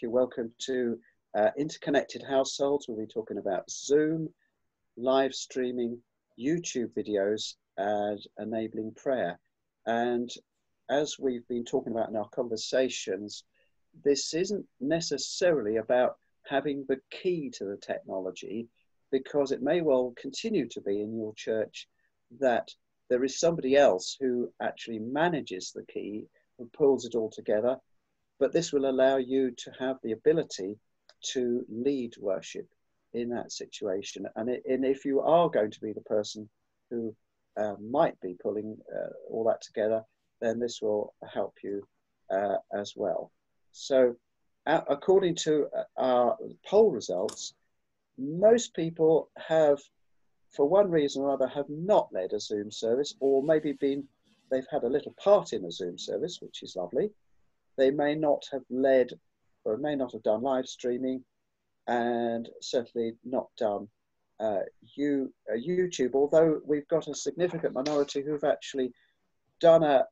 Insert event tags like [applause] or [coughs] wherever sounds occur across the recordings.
you. Welcome to uh, Interconnected Households. We'll be talking about Zoom, live streaming, YouTube videos, and enabling prayer. And as we've been talking about in our conversations, this isn't necessarily about having the key to the technology, because it may well continue to be in your church that there is somebody else who actually manages the key and pulls it all together. But this will allow you to have the ability to lead worship in that situation. And, it, and if you are going to be the person who uh, might be pulling uh, all that together, then this will help you uh, as well. So, according to uh, our poll results, most people have, for one reason or other, have not led a Zoom service, or maybe been they've had a little part in a Zoom service, which is lovely. They may not have led, or may not have done live streaming, and certainly not done uh, you, uh, YouTube. Although we've got a significant minority who've actually done a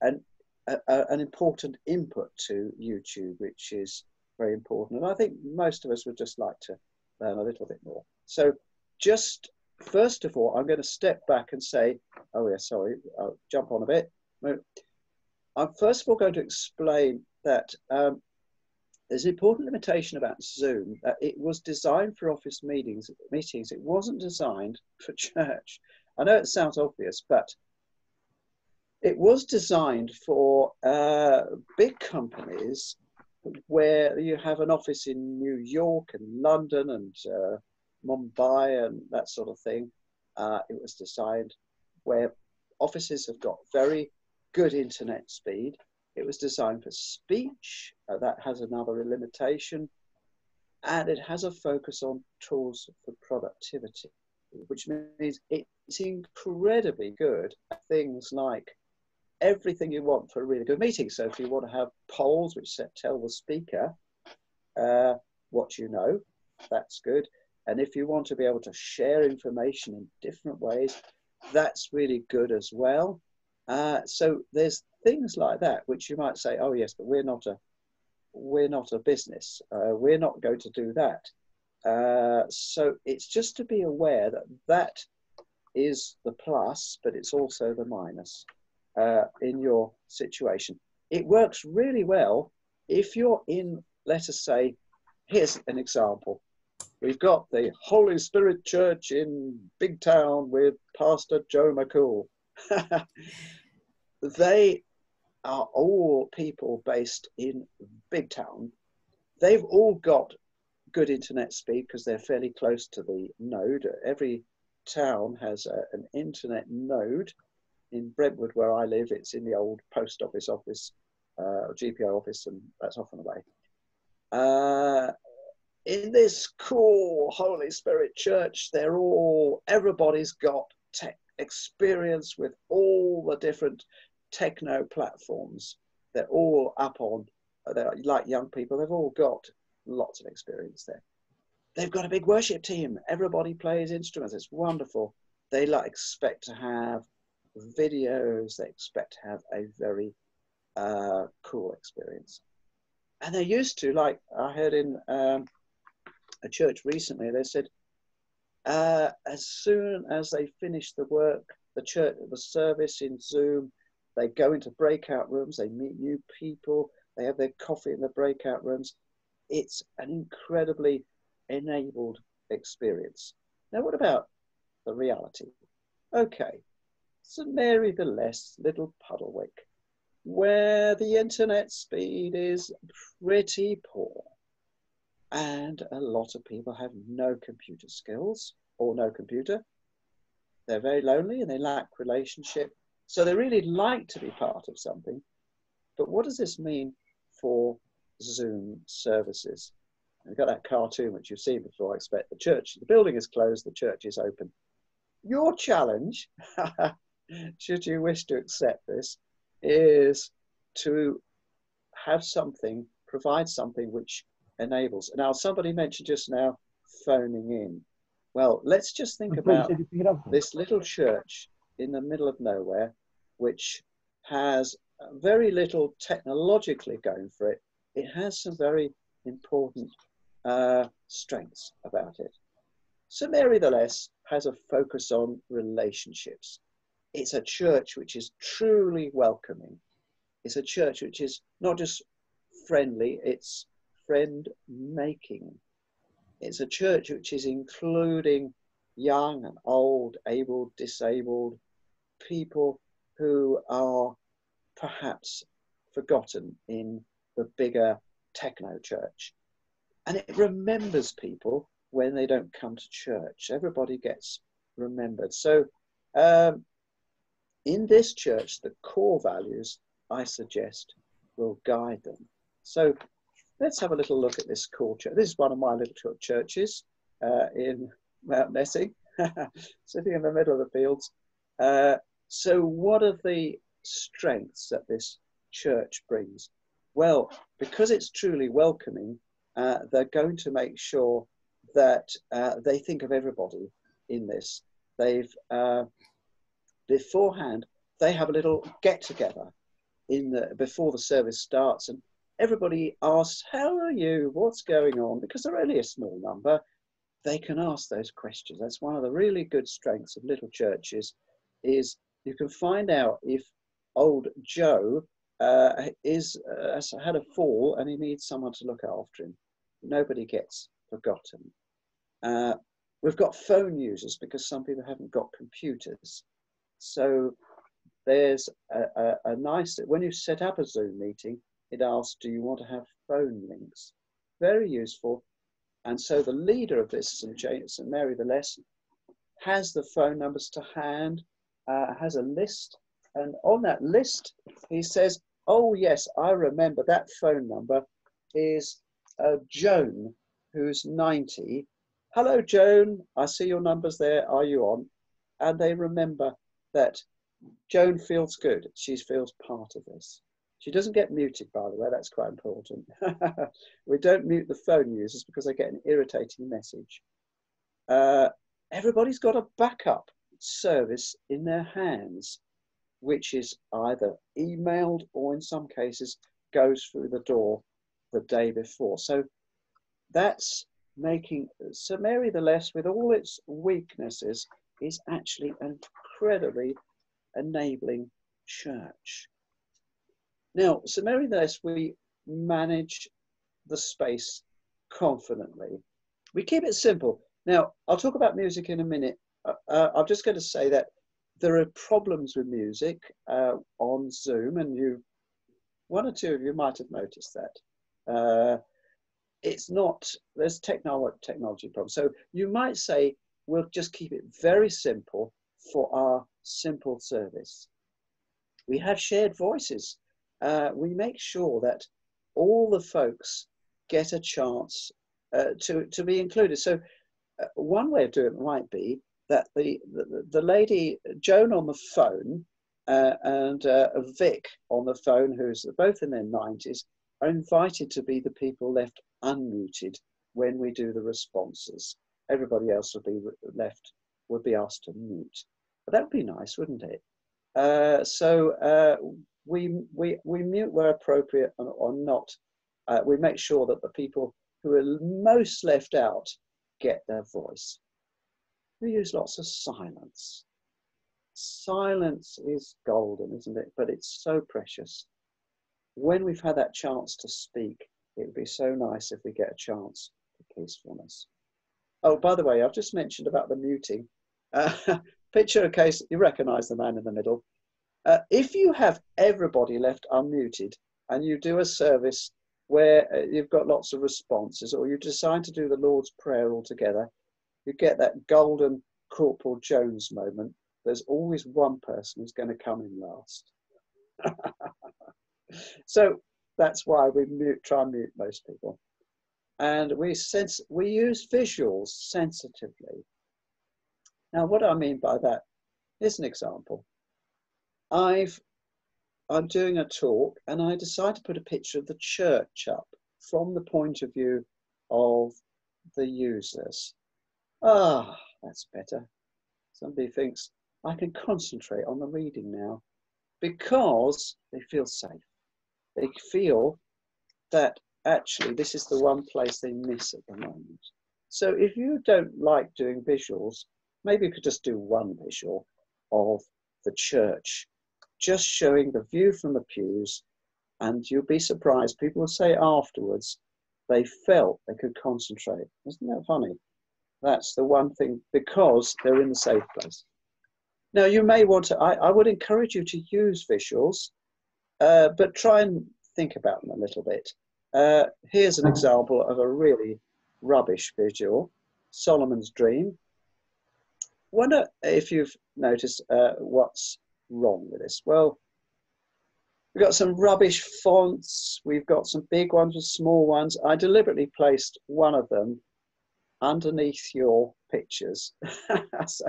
an a, an important input to YouTube, which is very important. And I think most of us would just like to learn a little bit more. So just first of all, I'm going to step back and say, oh yeah, sorry, I'll jump on a bit. I'm first of all going to explain that um, there's an important limitation about Zoom. That it was designed for office meetings. Meetings. It wasn't designed for [laughs] church. I know it sounds obvious, but it was designed for uh, big companies where you have an office in New York and London and uh, Mumbai and that sort of thing. Uh, it was designed where offices have got very good internet speed. It was designed for speech, uh, that has another limitation. And it has a focus on tools for productivity, which means it's incredibly good at things like everything you want for a really good meeting. So if you want to have polls which tell the speaker uh, what you know, that's good. And if you want to be able to share information in different ways, that's really good as well. Uh, so there's things like that which you might say, oh yes, but we're not a we're not a business. Uh, we're not going to do that. Uh, so it's just to be aware that that is the plus, but it's also the minus uh, in your situation. It works really well if you're in, let us say, here's an example. We've got the Holy Spirit Church in Big Town with Pastor Joe McCool. [laughs] they are all people based in Big Town. They've all got good internet speed because they're fairly close to the node. Every town has a, an internet node in Brentwood, where I live, it's in the old post office office, uh, GPO office, and that's off and away. Uh, in this cool Holy Spirit church, they're all, everybody's got tech experience with all the different techno platforms. They're all up on, they're like young people, they've all got lots of experience there. They've got a big worship team. Everybody plays instruments. It's wonderful. They like expect to have videos. They expect to have a very uh, cool experience. And they're used to, like I heard in um, a church recently, they said, uh, as soon as they finish the work, the church, the service in Zoom, they go into breakout rooms, they meet new people, they have their coffee in the breakout rooms. It's an incredibly enabled experience. Now, what about the reality? Okay, St Mary the Less, Little Puddlewick, where the internet speed is pretty poor. And a lot of people have no computer skills or no computer. They're very lonely and they lack relationship. So they really like to be part of something. But what does this mean for Zoom services? We've got that cartoon which you've seen before. I expect the church, the building is closed, the church is open. Your challenge [laughs] should you wish to accept this, is to have something, provide something which enables. Now, somebody mentioned just now phoning in. Well, let's just think about this little church in the middle of nowhere, which has very little technologically going for it. It has some very important uh, strengths about it. So Mary the Less has a focus on relationships. It's a church which is truly welcoming. It's a church which is not just friendly, it's friend making. It's a church which is including young and old, able, disabled people who are perhaps forgotten in the bigger techno church. And it remembers people when they don't come to church. Everybody gets remembered. So, um, in this church, the core values I suggest will guide them. So, let's have a little look at this core church. This is one of my little churches uh, in Mountnessing, [laughs] sitting in the middle of the fields. Uh, so, what are the strengths that this church brings? Well, because it's truly welcoming, uh, they're going to make sure that uh, they think of everybody in this. They've uh, beforehand they have a little get together in the before the service starts, and everybody asks, "How are you? What's going on?" Because they're only a small number, they can ask those questions. That's one of the really good strengths of little churches, is you can find out if old Joe uh, is uh, has had a fall and he needs someone to look after him. Nobody gets forgotten. Uh, we've got phone users because some people haven't got computers. So there's a, a, a, nice, when you set up a Zoom meeting, it asks, do you want to have phone links? Very useful. And so the leader of this, St. Mary the Less, has the phone numbers to hand, uh, has a list. And on that list, he says, oh yes, I remember that phone number is uh, Joan, who's 90. Hello, Joan. I see your numbers there. Are you on? And they remember that Joan feels good. She feels part of this. She doesn't get muted, by the way. That's quite important. [laughs] we don't mute the phone users because they get an irritating message. Uh, everybody's got a backup service in their hands, which is either emailed or in some cases goes through the door the day before. So that's making St Mary the Less, with all its weaknesses, is actually an incredibly enabling church. Now, St Mary the Less, we manage the space confidently. We keep it simple. Now, I'll talk about music in a minute. Uh, uh I'm just going to say that there are problems with music uh, on Zoom, and you, one or two of you might have noticed that. Uh, it's not, there's technology, technology problems. So you might say, we'll just keep it very simple for our simple service. We have shared voices. Uh, we make sure that all the folks get a chance uh, to, to be included. So uh, one way of doing it might be that the, the, the lady, Joan on the phone, uh, and uh, Vic on the phone, who's both in their 90s, are invited to be the people left unmuted when we do the responses. Everybody else would be left, would be asked to mute. But that would be nice, wouldn't it? Uh, so we, we, we mute where appropriate or, not. Uh, we make sure that the people who are most left out get their voice. We use lots of silence. Silence is golden, isn't it? But it's so precious. When we've had that chance to speak, it would be so nice if we get a chance for peacefulness. Oh, by the way, I've just mentioned about the muting. Uh, [laughs] picture a case, you recognize the man in the middle. Uh, if you have everybody left unmuted and you do a service where uh, you've got lots of responses or you decide to do the Lord's Prayer altogether, you get that golden Corporal Jones moment. There's always one person who's going to come in last. [laughs] so that's why we mute, try and mute most people. And we sense we use visuals sensitively. Now, what I mean by that is an example. I've I'm doing a talk and I decide to put a picture of the church up from the point of view of the users. Ah, that's better. Somebody thinks I can concentrate on the reading now because they feel safe they feel that actually this is the one place they miss at the moment. So if you don't like doing visuals, maybe you could just do one visual of the church, just showing the view from the pews, and you'll be surprised. People will say afterwards they felt they could concentrate. Isn't that funny? That's the one thing because they're in the safe place. Now, you may want to, I, I would encourage you to use visuals, uh, but try and think about them a little bit. Uh, here's an example of a really rubbish visual Solomon's Dream. Wonder if you've noticed uh, what's wrong with this. Well, we've got some rubbish fonts, we've got some big ones with small ones. I deliberately placed one of them underneath your pictures. [laughs] so,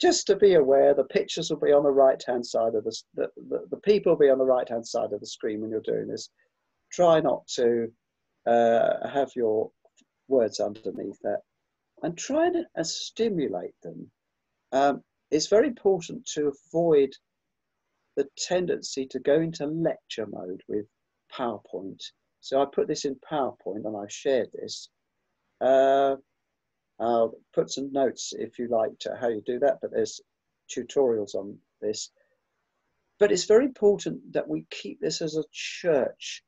just to be aware, the pictures will be on the right hand side of the, the, the, the people will be on the right hand side of the screen when you're doing this. Try not to uh, have your words underneath that and try to uh, stimulate them. Um, it's very important to avoid the tendency to go into lecture mode with PowerPoint. So I put this in PowerPoint and I shared this. Uh, I'll put some notes if you like to how you do that, but there's tutorials on this. But it's very important that we keep this as a church,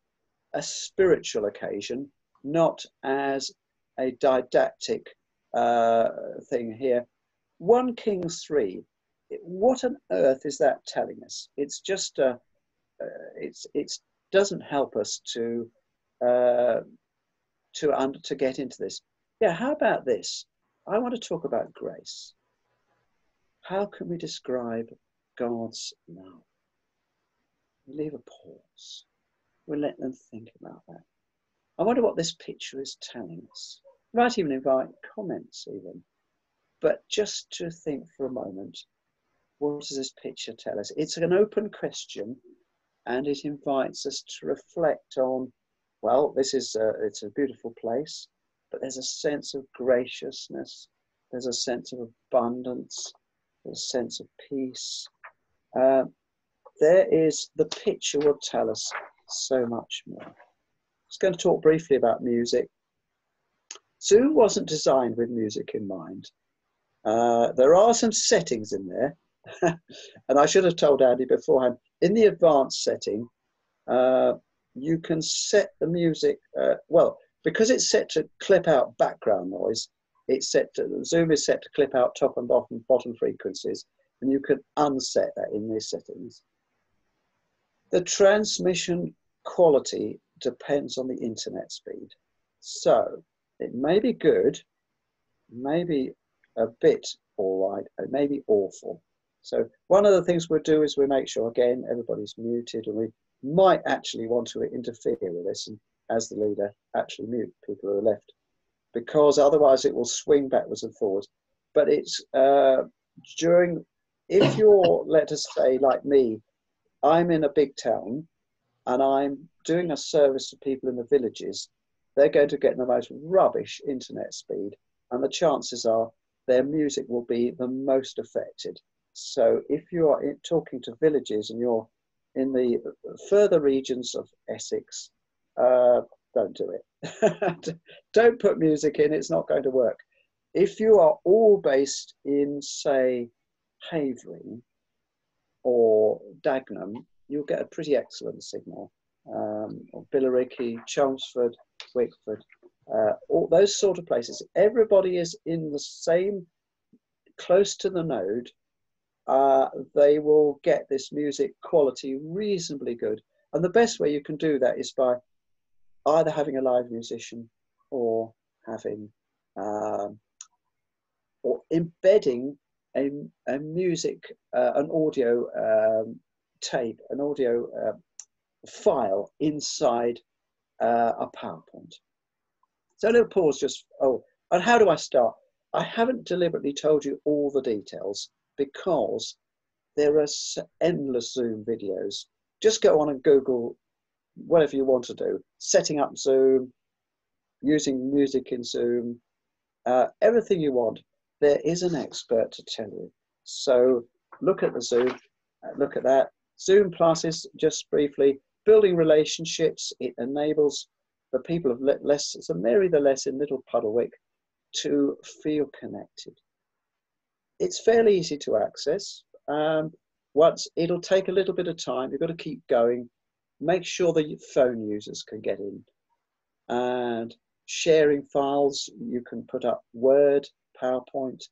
a spiritual occasion, not as a didactic uh, thing here. 1 Kings 3, what on earth is that telling us? It's just, a, uh, it's, it's doesn't help us to, uh, to, under, to get into this. Yeah, how about this? I want to talk about grace. How can we describe God's love? Leave a pause. We let them think about that. I wonder what this picture is telling us. We might even invite comments, even. But just to think for a moment, what does this picture tell us? It's an open question, and it invites us to reflect on. Well, this is a, it's a beautiful place, but there's a sense of graciousness. There's a sense of abundance. There's a sense of peace. Uh, there is the picture will tell us so much more. I was going to talk briefly about music. Zoom wasn't designed with music in mind. Uh, there are some settings in there, [laughs] and I should have told Andy beforehand. In the advanced setting, uh, you can set the music. Uh, well, because it's set to clip out background noise, it's set to Zoom is set to clip out top and bottom bottom frequencies, and you can unset that in these settings. The transmission quality depends on the internet speed. So it may be good, maybe a bit all right, it may be awful. So one of the things we'll do is we make sure again everybody's muted, and we might actually want to interfere with this and as the leader actually mute people who are left because otherwise it will swing backwards and forwards. But it's uh, during, if you're, let us say, like me, I'm in a big town and I'm doing a service to people in the villages, they're going to get the most rubbish internet speed, and the chances are their music will be the most affected. So if you are talking to villages and you're in the further regions of Essex, uh, don't do it. [laughs] don't put music in, it's not going to work. If you are all based in, say, Havering or Dagenham, you'll get a pretty excellent signal. Um, or Billericay, Chelmsford, Wickford, uh, all those sort of places. Everybody is in the same, close to the node. Uh, they will get this music quality reasonably good. And the best way you can do that is by either having a live musician or having um, or embedding a, a music, uh, an audio um, tape, an audio uh, file inside uh, a PowerPoint. So a little pause just, oh, and how do I start? I haven't deliberately told you all the details because there are endless Zoom videos. Just go on and Google whatever you want to do, setting up Zoom, using music in Zoom, uh, everything you want, there is an expert to tell you. So look at the Zoom, uh, look at that. Zoom classes, just briefly, building relationships. It enables the people of less, so Mary the Less in Little Puddlewick to feel connected. It's fairly easy to access. Um, once it'll take a little bit of time. You've got to keep going. Make sure the phone users can get in, and sharing files. You can put up Word, PowerPoint,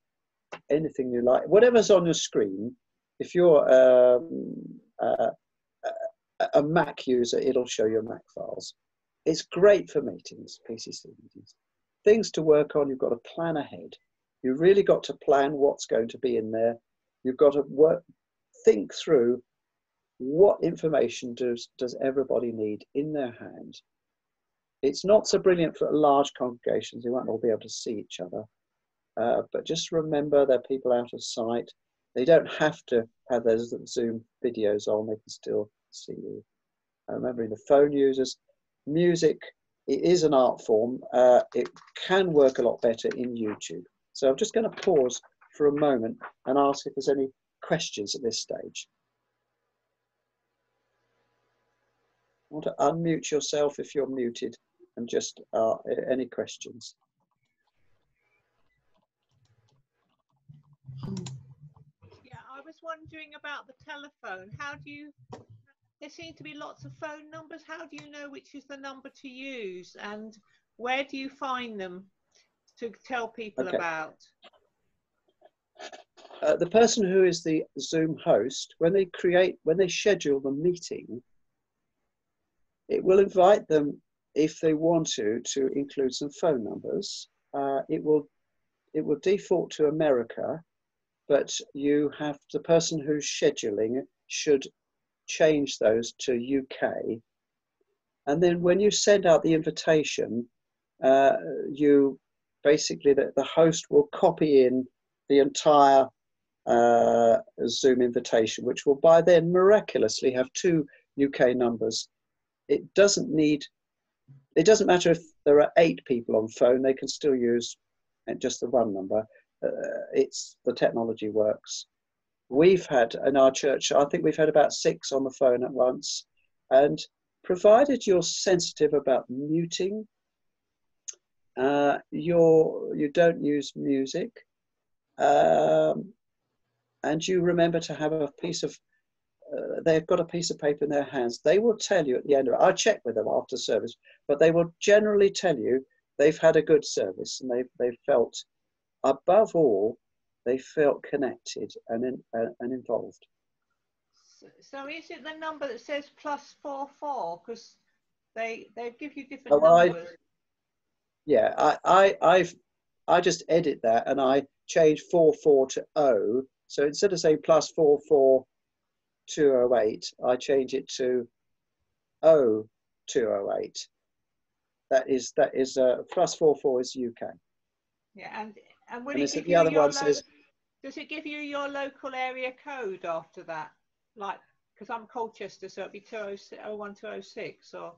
anything you like, whatever's on your screen. If you're um, uh, a Mac user, it'll show your Mac files. It's great for meetings, PCC meetings. Things to work on, you've got to plan ahead. You've really got to plan what's going to be in there. You've got to work, think through what information does, does everybody need in their hand. It's not so brilliant for large congregations, you won't all be able to see each other. Uh, but just remember they're people out of sight. They don't have to have their Zoom videos on, they can still see you. Uh, remembering the phone users, music it is an art form. Uh, it can work a lot better in YouTube. So I'm just going to pause for a moment and ask if there's any questions at this stage. I want to unmute yourself if you're muted and just uh, any questions. Yeah, I was wondering about the telephone. How do you, there seem to be lots of phone numbers. How do you know which is the number to use and where do you find them to tell people okay. about? Uh, the person who is the Zoom host, when they create, when they schedule the meeting, it will invite them, if they want to, to include some phone numbers. Uh, it will, it will default to America, but you have the person who's scheduling it should change those to UK. And then when you send out the invitation, uh, you basically the, the host will copy in the entire uh, Zoom invitation, which will by then miraculously have two UK numbers. It doesn't need, it doesn't matter if there are eight people on phone, they can still use just the one number. Uh, it's the technology works. We've had in our church, I think we've had about six on the phone at once, and provided you're sensitive about muting, uh, you're, you don't use music, um, and you remember to have a piece of uh, they've got a piece of paper in their hands. They will tell you at the end of it. I check with them after service but they will generally tell you they've had a good service and they've, they've felt above all they felt connected and, in, uh, and involved so, so, is it the number that says plus four four because they they give you different oh, numbers I, yeah I, I i've i just edit that and i change four four to o so instead of saying plus 44208, I change it to 0208. That is that is uh, plus four four is UK. Yeah, and and and the other one says. Does it give you your local area code after that? Like, because I'm Colchester, so it'd be 01206, or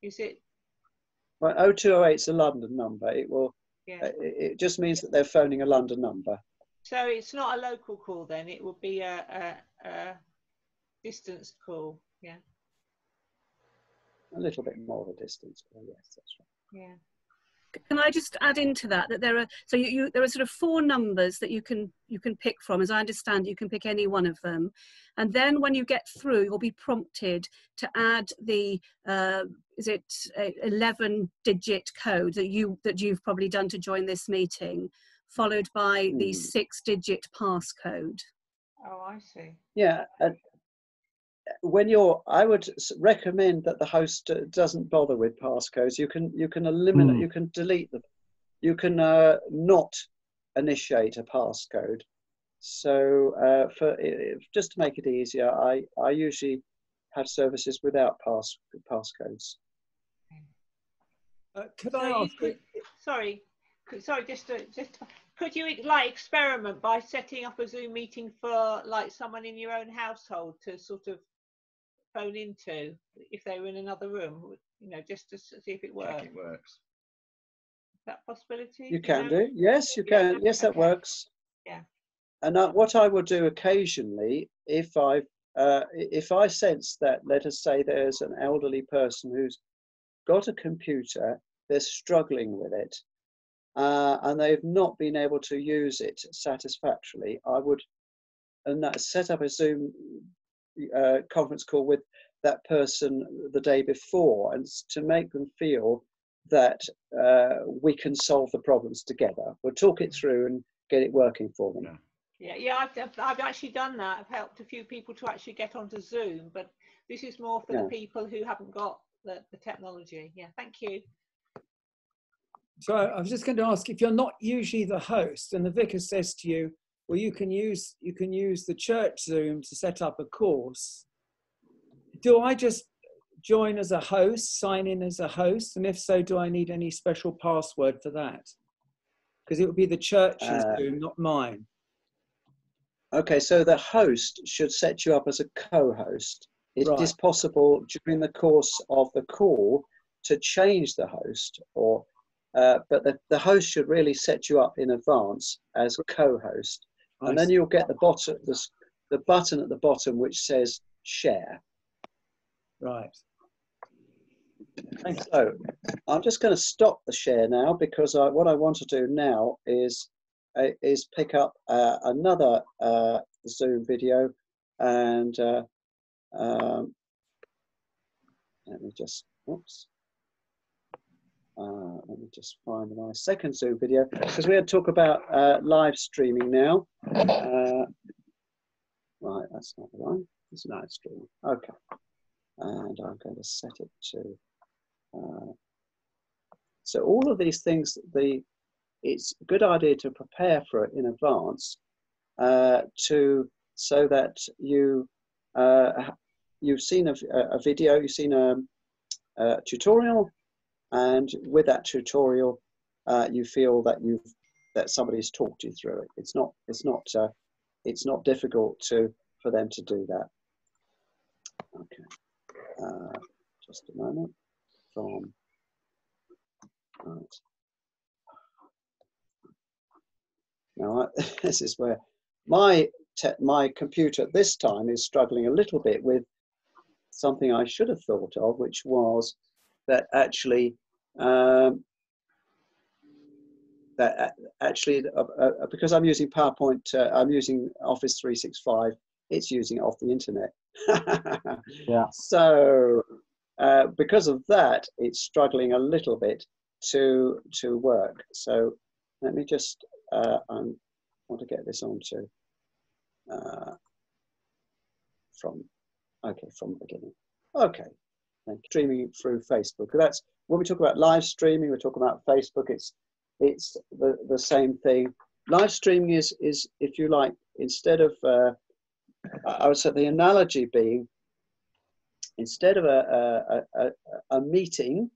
is it? Well, 0208 is a London number. It will. Yeah. Uh, it just means that they're phoning a London number. So it's not a local call then, it would be a, a, a distance call, yeah. A little bit more of a distance call, yes, that's right. Yeah. Can I just add into that that there are so you, you there are sort of four numbers that you can you can pick from. As I understand, you can pick any one of them, and then when you get through, you'll be prompted to add the uh, is it eleven digit code that you that you've probably done to join this meeting followed by the hmm. six digit passcode. Oh, I see. Yeah. Uh, when you're, I would recommend that the host doesn't bother with passcodes. You can, you can eliminate, mm. you can delete them. You can uh, not initiate a passcode. So uh, for just to make it easier, I, I usually have services without pass passcodes. Uh, could I ask? sorry, sorry, just to, just could you like experiment by setting up a Zoom meeting for like someone in your own household to sort of phone into if they were in another room, you know, just to see if it works. it works. Is that possibility? You can do. Yes, you can. Yeah. Yes, that okay. works. Yeah. And uh, what I will do occasionally, if I've uh, if I sense that, let us say there's an elderly person who's got a computer, they're struggling with it, uh, and they've not been able to use it satisfactorily, I would and that set up a Zoom uh, conference call with that person the day before and to make them feel that uh, we can solve the problems together. We'll talk it through and get it working for them. Yeah, yeah, I've, I've actually done that. I've helped a few people to actually get onto Zoom, but this is more for yeah. the people who haven't got the, the technology. Yeah, thank you. So I was just going to ask if you're not usually the host and the vicar says to you, well, you can use you can use the church Zoom to set up a course. Do I just join as a host, sign in as a host, and if so, do I need any special password for that? Because it would be the church's uh, Zoom, not mine. Okay, so the host should set you up as a co-host. It right. is possible during the course of the call to change the host, or uh, but the, the host should really set you up in advance as co-host and then you'll get the bottom the, the button at the bottom which says share. Right. So i'm just going to stop the share now because I, what i want to do now is uh, is pick up uh, another uh, zoom video and uh, um, let me just whoops uh, let me just find my second Zoom video because we're going to talk about uh, live streaming now. Uh, right, that's not the one. It's live streaming. Okay. And I'm going to set it to. Uh, so all of these things, the it's a good idea to prepare for it in advance uh, to so that you uh, you've seen a, a video, you've seen a, a tutorial, and with that tutorial, uh, you feel that you've that somebody's talked you through it. It's not it's not uh, it's not difficult to for them to do that. Okay, uh, just a moment. From right. Now I, [laughs] this is where my my computer at this time is struggling a little bit with something I should have thought of, which was that actually um, that actually uh, uh, because I'm using PowerPoint, uh, I'm using Office 365. It's using it off the internet. [laughs] yeah. So uh, because of that, it's struggling a little bit to to work. So let me just uh, I want to get this onto uh, from okay from the beginning. Okay, streaming through Facebook. That's when we talk about live streaming. We're talking about Facebook. It's it's the, the same thing. Live streaming is is if you like instead of uh, I would say the analogy being instead of a, a, a, a meeting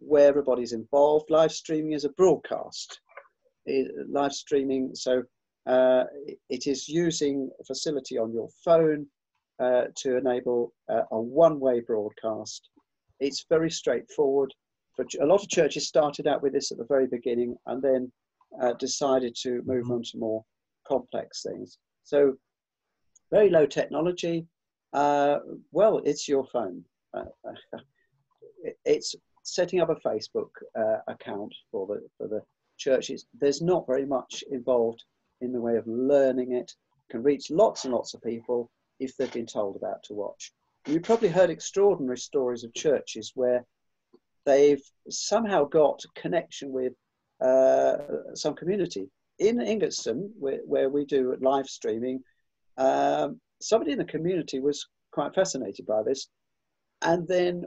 where everybody's involved, live streaming is a broadcast. It, live streaming, so uh, it is using a facility on your phone uh, to enable uh, a one-way broadcast. It's very straightforward. But a lot of churches started out with this at the very beginning and then uh, decided to move mm-hmm. on to more complex things. So very low technology. Uh, well, it's your phone. Uh, [laughs] it's setting up a Facebook account for the for the churches. There's not very much involved in the way of learning it. Can reach lots and lots of people if they've been told about to watch. You've probably heard extraordinary stories of churches where they've somehow got connection with uh, some community. In Ingatestone, where, where, we do live streaming, um, somebody in the community was quite fascinated by this and then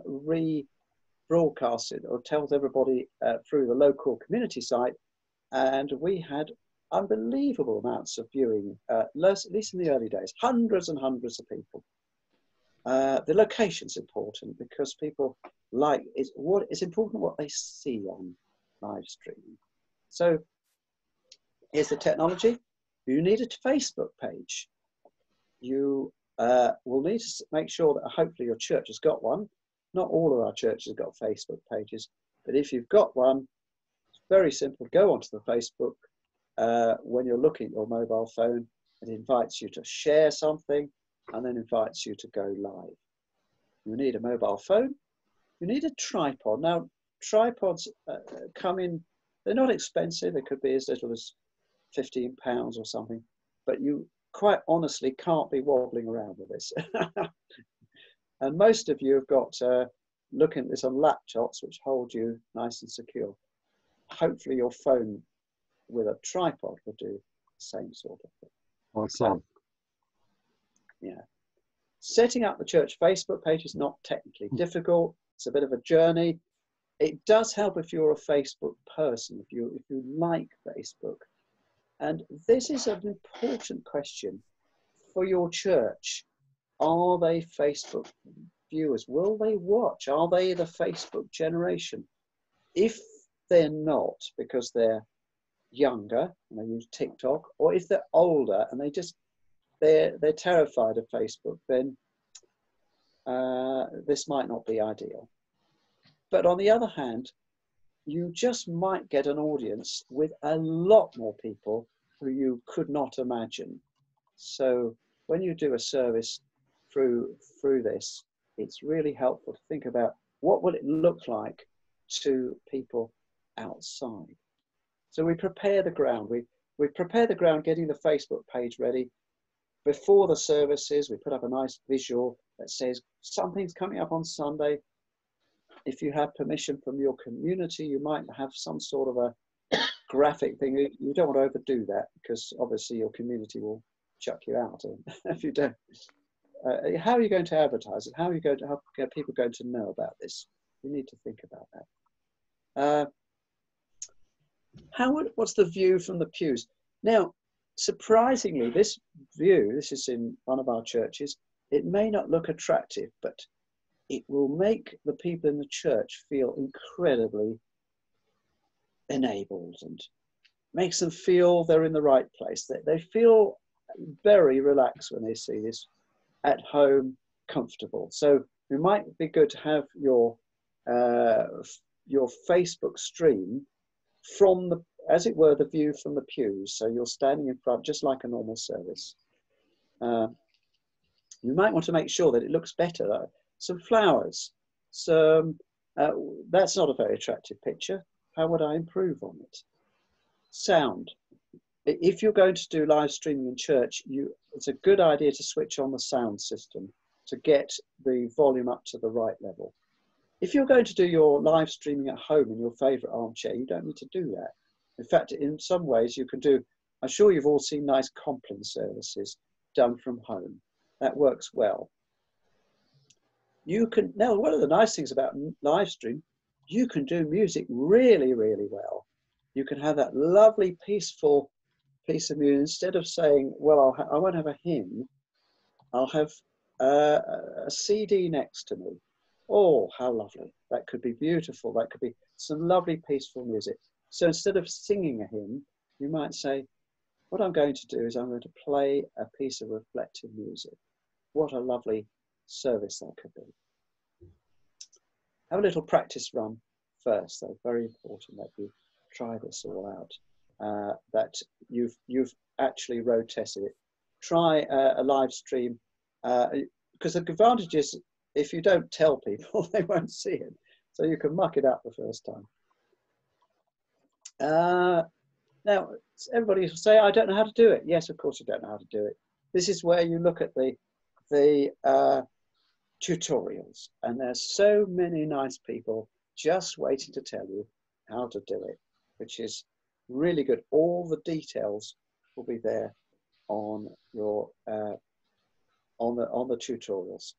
rebroadcasted or tells everybody uh, through the local community site. And we had unbelievable amounts of viewing, uh, at least in the early days, hundreds and hundreds of people. Uh, the location's important because people like it's what it's important what they see on live stream. So here's the technology. You need a Facebook page. You uh, will need to make sure that hopefully your church has got one. Not all of our churches have got Facebook pages, but if you've got one, it's very simple. Go onto the Facebook uh, when you're looking at your mobile phone, it invites you to share something. and then invites you to go live. You need a mobile phone. You need a tripod. Now, tripods uh, come in, they're not expensive. They could be as little as 15 pounds or something, but you quite honestly can't be wobbling around with this. [laughs] and most of you have got uh, looking at this on laptops, which hold you nice and secure. Hopefully, your phone with a tripod will do the same sort of thing. Awesome. Yeah. Setting up the church Facebook page is not technically hmm. difficult. It's a bit of a journey. It does help if you're a Facebook person, if you if you like Facebook. And this is an important question for your church. Are they Facebook viewers? Will they watch? Are they the Facebook generation? If they're not, because they're younger and they use TikTok, or if they're older and they just they're they're terrified of Facebook, then uh, this might not be ideal. But on the other hand, you just might get an audience with a lot more people who you could not imagine. So when you do a service through through this, it's really helpful to think about what will it look like to people outside. So we prepare the ground. We we prepare the ground, getting the Facebook page ready. Before the services, we put up a nice visual that says something's coming up on Sunday. If you have permission from your community, you might have some sort of a [coughs] graphic thing. You don't want to overdo that because obviously your community will chuck you out [laughs] if you don't. Uh, how are you going to advertise it? How are you going to how are people going to know about this? You need to think about that. Uh, how would, what's the view from the pews? Now, surprisingly, this view, this is in one of our churches, it may not look attractive, but it will make the people in the church feel incredibly enabled and makes them feel they're in the right place. They, they feel very relaxed when they see this at home, comfortable. So it might be good to have your uh, your Facebook stream from the, as it were, the view from the pews. So you're standing in front, just like a normal service. Uh, you might want to make sure that it looks better. Uh, some flowers. So uh, that's not a very attractive picture. How would I improve on it? Sound. If you're going to do live streaming in church, you, it's a good idea to switch on the sound system to get the volume up to the right level. If you're going to do your live streaming at home in your favorite armchair, you don't need to do that. In fact, in some ways, you can do, I'm sure you've all seen nice Compline services done from home. That works well. You can, now, one of the nice things about live stream, you can do music really, really well. You can have that lovely, peaceful piece of music. Instead of saying, well, I'll ha- I won't have a hymn, I'll have uh, a CD next to me Oh, how lovely. That could be beautiful. That could be some lovely, peaceful music. So instead of singing a hymn, you might say, What I'm going to do is I'm going to play a piece of reflective music. What a lovely service that could be. Have a little practice run first, though. Very important that you try this all out. Uh, that you've you've actually road tested it. Try uh, a live stream because uh, the advantage is if you don't tell people, [laughs] they won't see it. So you can muck it up the first time. Uh, now, everybody will say, I don't know how to do it. Yes, of course you don't know how to do it. This is where you look at the, the uh, tutorials. And there's so many nice people just waiting to tell you how to do it, which is really good. All the details will be there on your uh, on the on the tutorials.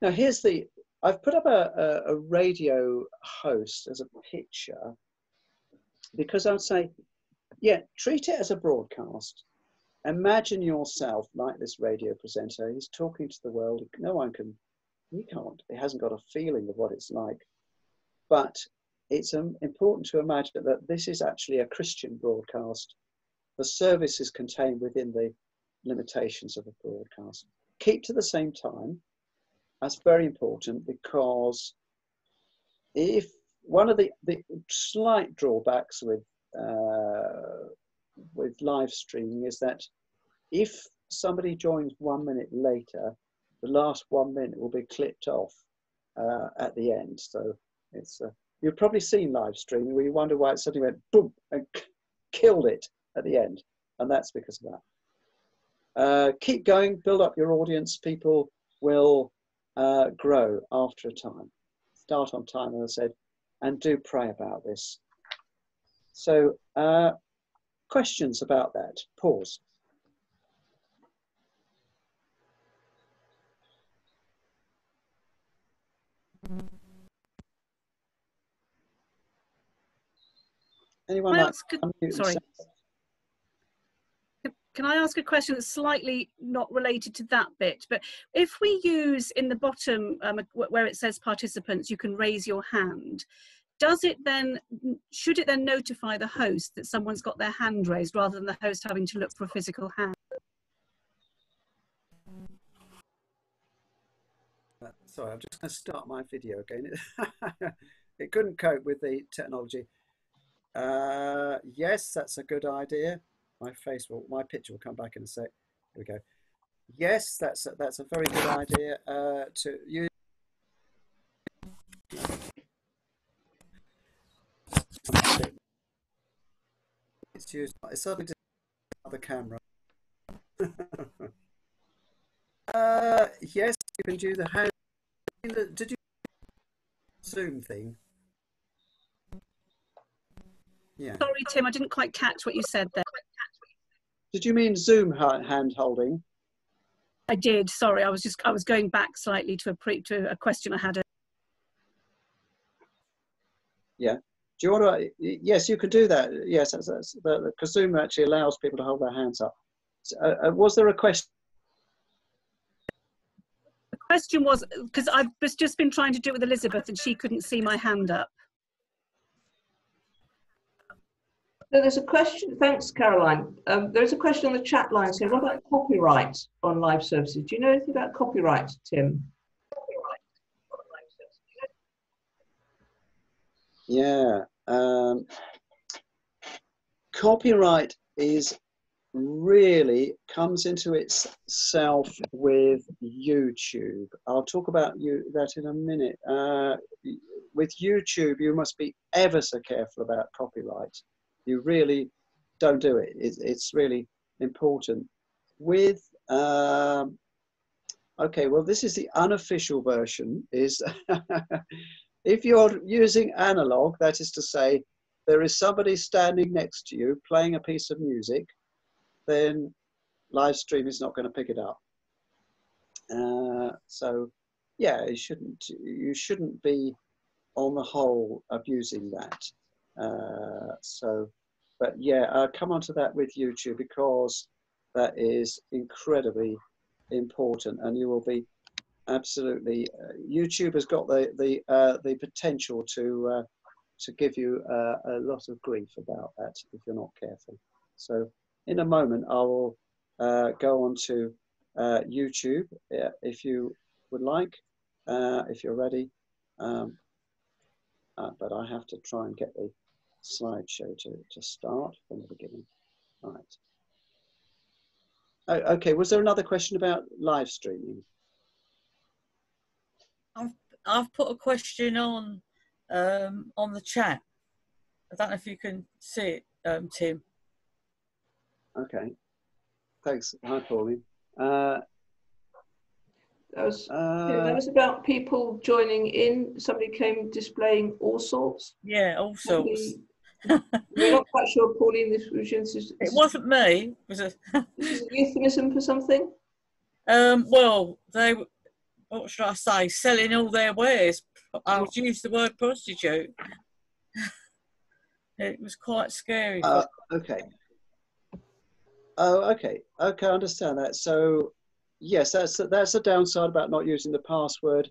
Now here's the, I've put up a, a, a radio host as a picture because I would say, yeah, treat it as a broadcast. Imagine yourself like this radio presenter. He's talking to the world. No one can, he can't, he hasn't got a feeling of what it's like. But it's um, important to imagine that this is actually a Christian broadcast. The service is contained within the limitations of a broadcast. Keep to the same time. That's very important because if one of the, the slight drawbacks with uh, with live streaming is that if somebody joins one minute later, the last one minute will be clipped off uh, at the end. So it's uh, you've probably seen live streaming where you wonder why it suddenly went boom and killed it at the end, and that's because of that. Uh, keep going, build up your audience. People will uh, grow after a time. Start on time, as I said, and do pray about this. So, uh, questions about that? Pause. Anyone Can I like ask a- unmute and sorry. say- Can I ask a question that's slightly not related to that bit? But if we use in the bottom um, where it says participants, you can raise your hand. Does it then, should it then notify the host that someone's got their hand raised rather than the host having to look for a physical hand? Uh, Sorry, I'm just going to start my video again. [laughs] it couldn't cope with the technology. Uh, yes, that's a good idea. My face will, my picture will come back in a sec. Here we go. Yes, that's a, that's a very good idea. Uh, to use. It's used. It's just the camera. [laughs] uh, yes, you can do the hand. Did you Zoom thing? Yeah. Sorry, Tim, I didn't quite catch what you said there. Did you mean Zoom hand holding? I did. Sorry, I was just I was going back slightly to a pre to a question I had. Yeah. Do you want to? Yes, you can do that. Yes, that's, that's because Zoom actually allows people to hold their hands up. So, uh, uh, was there a question? The question was because I've just been trying to do it with Elizabeth and she couldn't see my hand up. No, there's a question. Thanks, Caroline. Um, there's a question on the chat line saying, what about copyright on live services? Do you know anything about copyright, Tim? Yeah. Um, copyright is really comes into itself with YouTube. I'll talk about you that in a minute. Uh, with YouTube, you must be ever so careful about copyright. You really don't do it. It's, it's really important. With um, okay, well, this is the unofficial version. Is [laughs] if you're using analog, that is to say, there is somebody standing next to you playing a piece of music, then live stream is not going to pick it up. Uh, so, yeah, you shouldn't you shouldn't be on the whole abusing that. Uh, so, but yeah, I'll come on to that with YouTube because that is incredibly important, and you will be absolutely. Uh, YouTube has got the the uh, the potential to uh, to give you uh, a lot of grief about that if you're not careful. So, in a moment, I will uh, go on to YouTube if you would like, if you're ready. Um, but I have to try and get the slideshow to, to start from the beginning. Right. Oh, okay, was there another question about live streaming? I've I've put a question on um, on the chat. I don't know if you can see it, um, Tim. Okay. Thanks. Hi, Pauline. Uh, That was, uh, that was about people joining in. Somebody came displaying all sorts. Yeah, all sorts. We're not [laughs] quite sure, Pauline, this was, this is, It wasn't me. It was a this [laughs] is a euphemism for something? um, well, they w- what should I say? Selling all their wares. I would use the word prostitute. it was quite scary. uh, okay. Oh, okay. Okay, I understand that. So, yes, that's that's a downside about not using the password.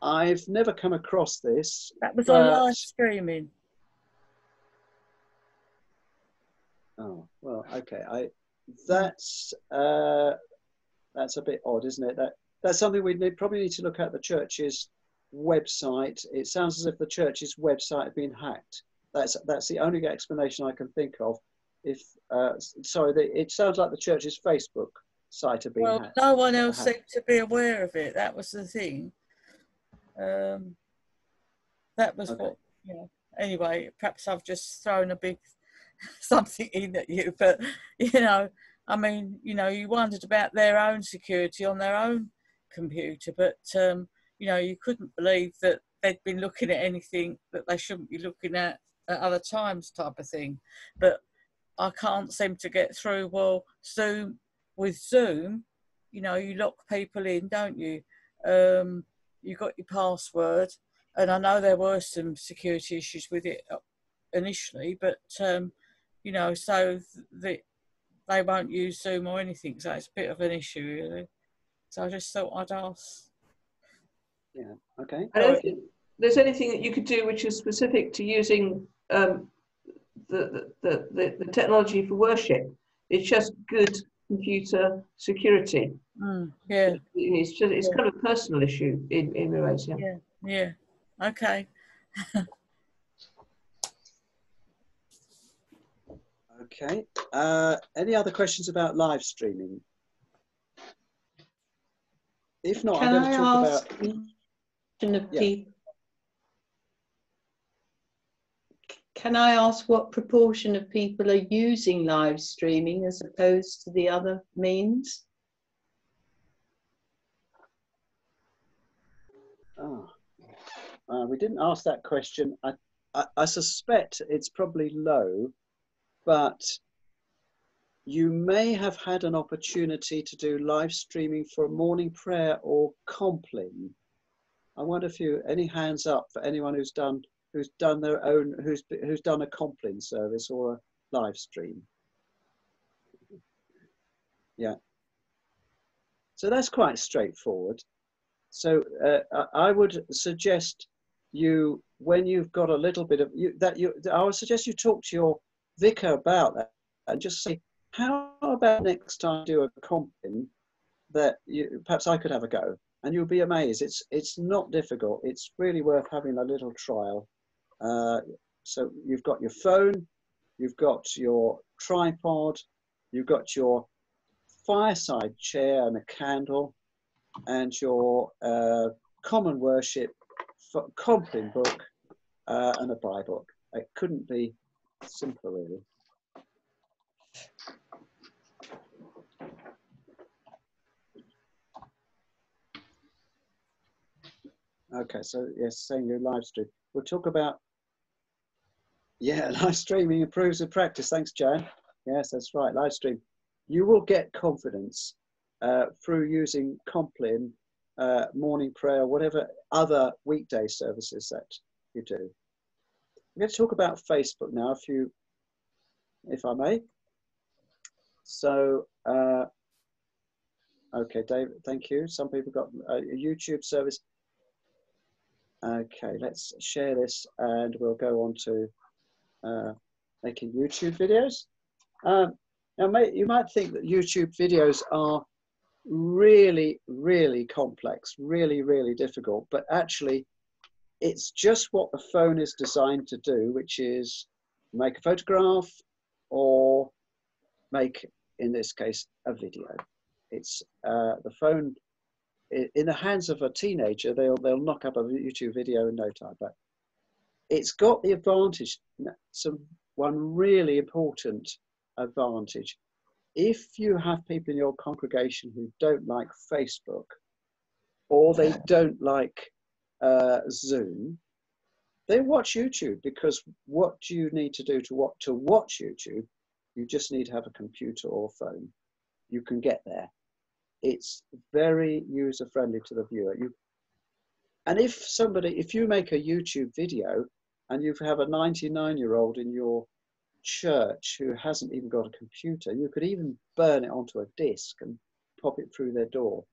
I've never come across this. that was on live streaming. Oh well, okay. I that's uh, that's a bit odd, isn't it? That that's something we need, probably need to look at the church's website. It sounds as if the church's website had been hacked. That's that's the only explanation I can think of. If uh, sorry, the, it sounds like the church's Facebook site had been Well, hacked. no one else hacked. seemed to be aware of it. That was the thing. Um, that was Okay. what, know. Anyway, perhaps I've just thrown a big [laughs] something in at you, but you know, I mean, you know, you wondered about their own security on their own computer, but um, you know, you couldn't believe that they'd been looking at anything that they shouldn't be looking at at other times, type of thing. But I can't seem to get through. Well, Zoom with Zoom, you know, you lock people in, don't you? Um, you got your password, and I know there were some security issues with it initially, but um, you know, so th- the, they won't use Zoom or anything, so it's a bit of an issue, really. So I just thought I'd ask. Yeah. Okay. I don't think there's anything that you could do which is specific to using um, the, the, the, the technology for worship. It's just good computer security. Mm, yeah, It's just it's Yeah. kind of a personal issue in in many ways. Yeah. yeah, yeah. Okay. [laughs] Okay. Uh, any other questions about live streaming? If not, Can I'm going to talk ask about. Yeah. people? Can I ask what proportion of people are using live streaming as opposed to the other means? Oh, uh, we didn't ask that question. I, I, I suspect it's probably low, but you may have had an opportunity to do live streaming for a morning prayer or compline. I wonder if you any hands up for anyone who's done who's done their own who's who's done a compline service or a live stream. Yeah. So that's quite straightforward. So uh, I- would suggest you, when you've got a little bit of you, that you, I would suggest you talk to your vicar about that and just say, how about next time do a compline that you, perhaps I could have a go, and you'll be amazed. It's it's not difficult. It's really worth having a little trial. Uh, so you've got your phone, you've got your tripod, you've got your fireside chair and a candle and your uh, common worship compline book uh, and a Bible. It couldn't be simpler, really. Okay, so yes, saying your live stream. We'll talk about yeah, [laughs] live streaming improves the practice. Thanks, Jan. Yes, that's right. Live stream. You will get confidence uh, through using Compline, uh, morning prayer, whatever other weekday services that you do. I'm going to talk about Facebook now, if you, if I may. So, uh, okay, David, thank you. Some people got a YouTube service. Okay, let's share this and we'll go on to uh, making YouTube videos. Um, now, mate, you might think that YouTube videos are really, really complex, really, really difficult, but actually, it's just what the phone is designed to do, which is make a photograph or make, in this case, a video. It's uh, the phone in the hands of a teenager, they'll they'll knock up a YouTube video in no time. But it's got the advantage, some one really important advantage. If you have people in your congregation who don't like Facebook, or they [laughs] don't like uh, Zoom, they watch YouTube because what do you need to do to to watch YouTube? You just need to have a computer or phone. You can get there. It's very user friendly to the viewer. You, and if somebody, if you make a YouTube video and you have a 99 year old in your church who hasn't even got a computer, you could even burn it onto a disc and pop it through their door.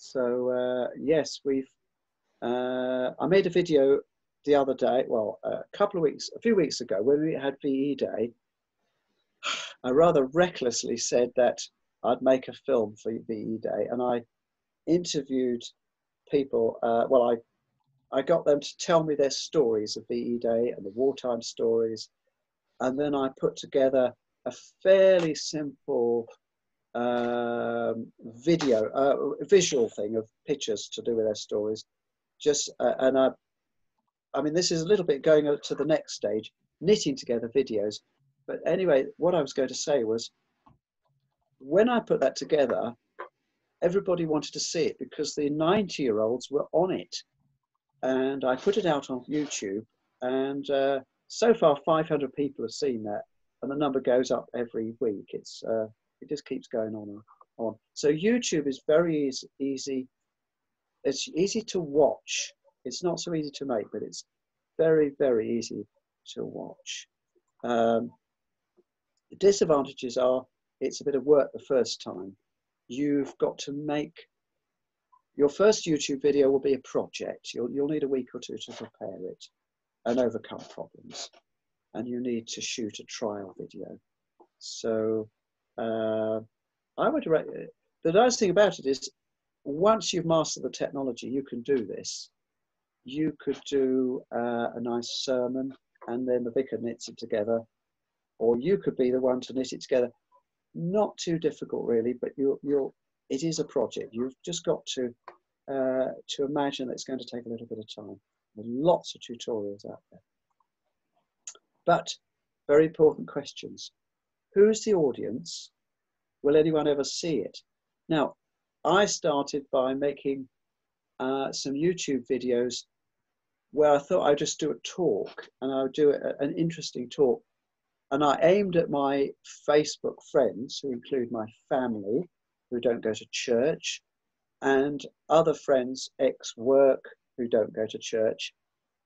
So uh, yes, we've. Uh, I made a video the other day, well, a couple of weeks, a few weeks ago, when we had VE Day. [sighs] I rather recklessly said that I'd make a film for VE Day, and I interviewed people. Uh, well, I I got them to tell me their stories of VE Day and the wartime stories, and then I put together a fairly simple um, video, uh, visual thing of pictures to do with their stories. Just uh, and I, I mean, this is a little bit going to the next stage, knitting together videos. But anyway, what I was going to say was, when I put that together, everybody wanted to see it because the 90 year olds were on it. And I put it out on YouTube, and uh, so far 500 people have seen that, and the number goes up every week. It's uh, it just keeps going on and on. So YouTube is very easy. It's easy to watch. It's not so easy to make, but it's very very easy to watch. Um, the disadvantages are it's a bit of work the first time you've got to make your first YouTube video will be a project. You'll, you'll need a week or two to prepare it and overcome problems. And you need to shoot a trial video. So uh, I would, the nice thing about it is once you've mastered the technology, you can do this. You could do uh, a nice sermon and then the vicar knits it together, or you could be the one to knit it together not too difficult really, but you you'll it is a project. You've just got to uh, to imagine that it's going to take a little bit of time. There's lots of tutorials out there. But very important questions. Who's the audience? Will anyone ever see it? Now, I started by making uh, some YouTube videos where I thought I'd just do a talk and I would do a, an interesting talk and I aimed at my Facebook friends, who include my family, who don't go to church, and other friends, ex work, who don't go to church.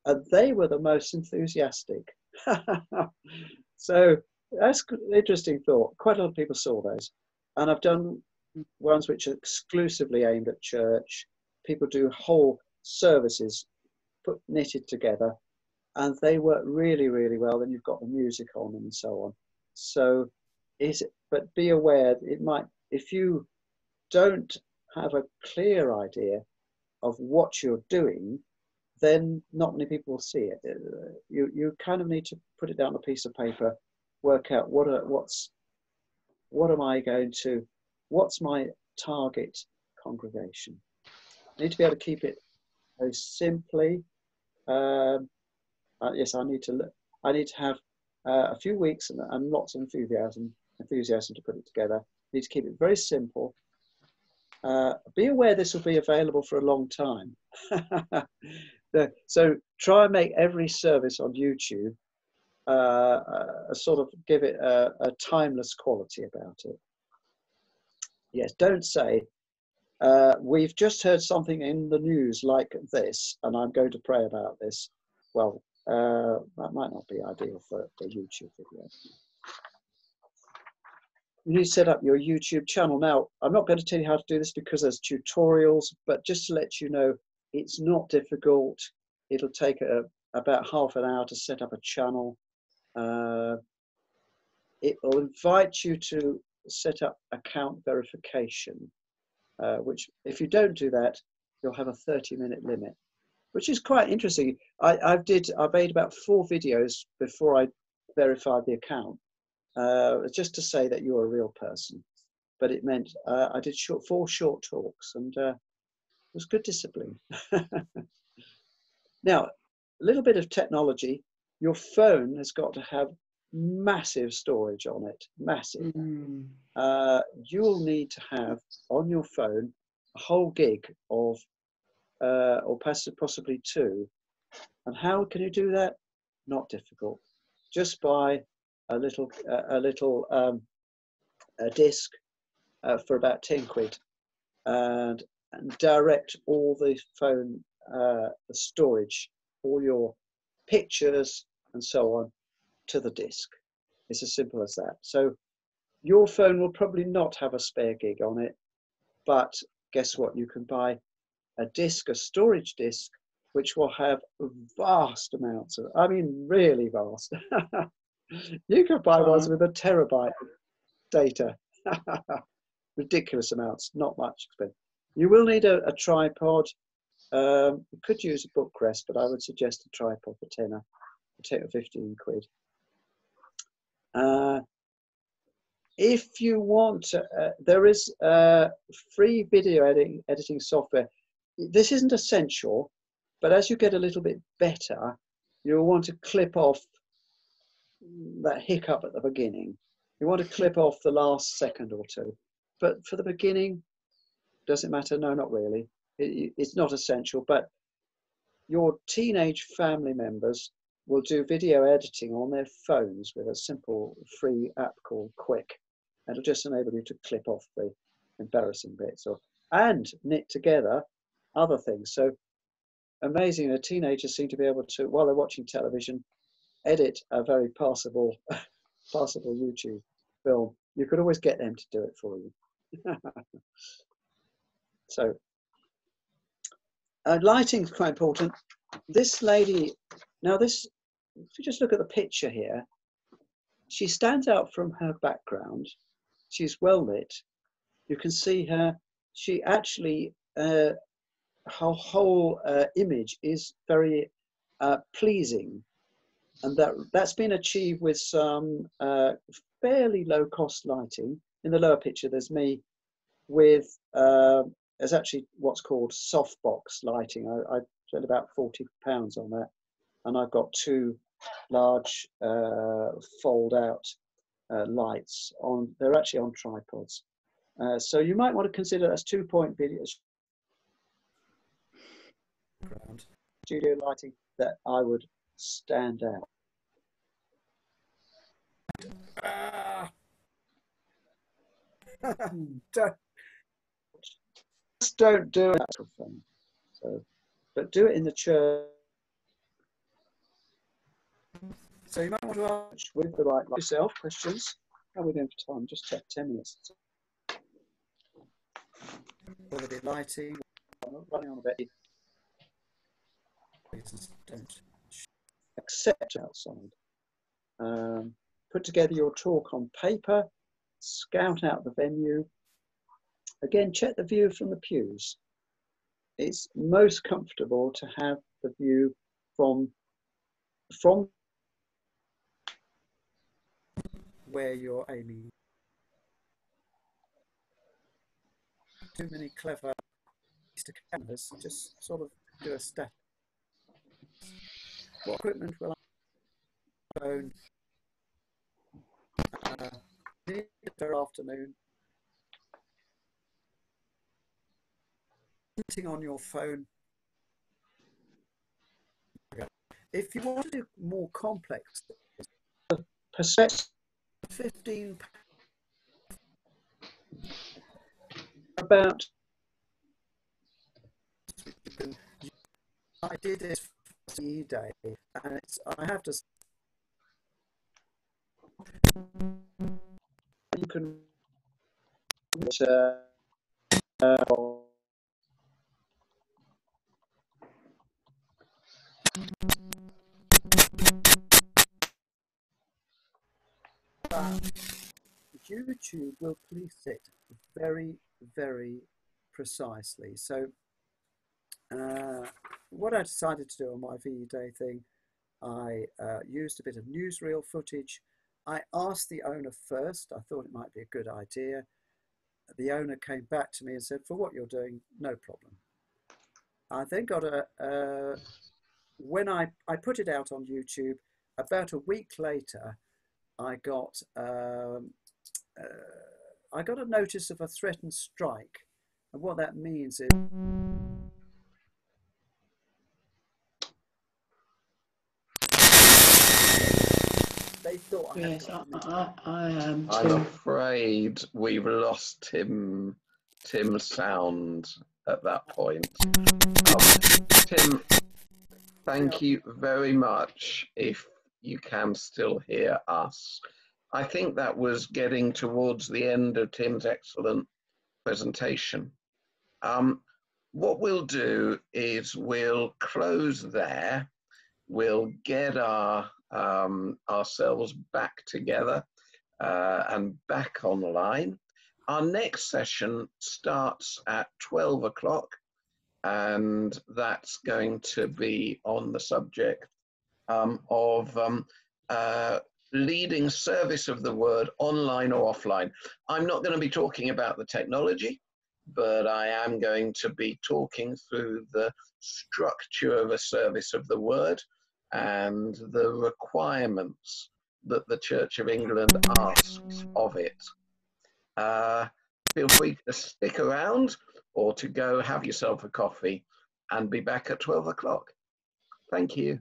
And they were the most enthusiastic. [laughs] so that's interesting thought. Quite a lot of people saw those. And I've done ones which are exclusively aimed at church. People do whole services put knitted together and they work really, really well. Then you've got the music on and so on. So, is it, but be aware it might if you don't have a clear idea of what you're doing, then not many people will see it. You you kind of need to put it down on a piece of paper, work out what are, what's what am I going to, what's my target congregation. You need to be able to keep it very simply. Um, uh, yes, I need to look, I need to have uh, a few weeks and, and, lots of enthusiasm, enthusiasm to put it together. I need to keep it very simple. Uh, be aware this will be available for a long time. [laughs] so try and make every service on YouTube uh, a sort of give it a, a, timeless quality about it. Yes, don't say, uh, we've just heard something in the news like this, and I'm going to pray about this. Well, uh, that might not be ideal for, for YouTube video. You need to set up your YouTube channel. Now, I'm not going to tell you how to do this because there's tutorials, but just to let you know, it's not difficult. It'll take a, about half an hour to set up a channel. Uh, it will invite you to set up account verification, uh, which if you don't do that, you'll have a 30 minute limit which is quite interesting. I, I did I made about four videos before I verified the account, uh, just to say that you're a real person. But it meant uh, I did short, four short talks, and uh, it was good discipline. [laughs] now, a little bit of technology. Your phone has got to have massive storage on it, massive. Mm. Uh, you'll need to have on your phone a whole gig of uh, or possibly two. And how can you do that? Not difficult. Just buy a little a little um, a disc uh, for about ten quid, and, and direct all the phone uh, storage, all your pictures and so on, to the disc. It's as simple as that. So your phone will probably not have a spare gig on it, but guess what? You can buy a disk, a storage disk, which will have vast amounts of, I mean, really vast. [laughs] you could buy ones with a terabyte of data. [laughs] Ridiculous amounts, not much expense. You will need a, a tripod. Um, you could use a book rest, but I would suggest a tripod for tenner, 10 or 15 quid. Uh, if you want, uh, there is uh, free video editing, editing software. This isn't essential, but as you get a little bit better, you'll want to clip off that hiccup at the beginning. You want to clip off the last second or two. But for the beginning, does it matter? No, not really. It, it's not essential, but your teenage family members will do video editing on their phones with a simple free app called Quik. It'll just enable you to clip off the embarrassing bits or and knit together other things. So amazing, the teenagers seem to be able to, while they're watching television, edit a very passable, [laughs] passable YouTube film. You could always get them to do it for you. [laughs] so uh, lighting is quite important. This lady, now this, if you just look at the picture here, she stands out from her background. She's well lit. You can see her. She actually, uh, her whole uh, image is very uh, pleasing, and that that's been achieved with some uh, fairly low cost lighting. In the lower picture, there's me with uh, there's actually what's called softbox lighting. I, I spent about forty pounds on that, and I've got two large uh, fold-out uh, lights on. They're actually on tripods, uh, so you might want to consider as two-point videos. Studio lighting that I would stand out. Ah. [laughs] Just don't do it. So, but do it in the church. So you might want to ask with the right light yourself questions. How are we doing for time? Just check 10 minutes. Whether it lighting, running on a bit. Don't accept outside. Um, put together your talk on paper, scout out the venue. Again, check the view from the pews. It's most comfortable to have the view from, from where you're aiming. Too many clever Easter canvas, just sort of do a step. What equipment will I own? Uh, afternoon. Printing on your phone. If you want to do more complex, perception 15 about. I did this for day and it's I have to you can uh, uh, YouTube will police it very, very precisely. So uh, what I decided to do on my VE Day thing, I uh, used a bit of newsreel footage. I asked the owner first, I thought it might be a good idea. The owner came back to me and said, for what you're doing, no problem. I then got a, uh, when I, I put it out on YouTube, about a week later, I got um, uh, I got a notice of a threatened strike, and what that means is. They thought I Yes, I, I, I am I'm afraid we've lost Tim, Tim's sound at that point. Um, Tim, thank you very much if you can still hear us. I think that was getting towards the end of Tim's excellent presentation. Um, what we'll do is we'll close there. We'll get our um, ourselves back together uh, and back online. Our next session starts at 12 o'clock and that's going to be on the subject um, of um, uh, leading service of the word online or offline. I'm not going to be talking about the technology, but I am going to be talking through the structure of a service of the word and the requirements that the Church of England asks of it. Uh, feel free to stick around or to go have yourself a coffee and be back at 12 o'clock. Thank you.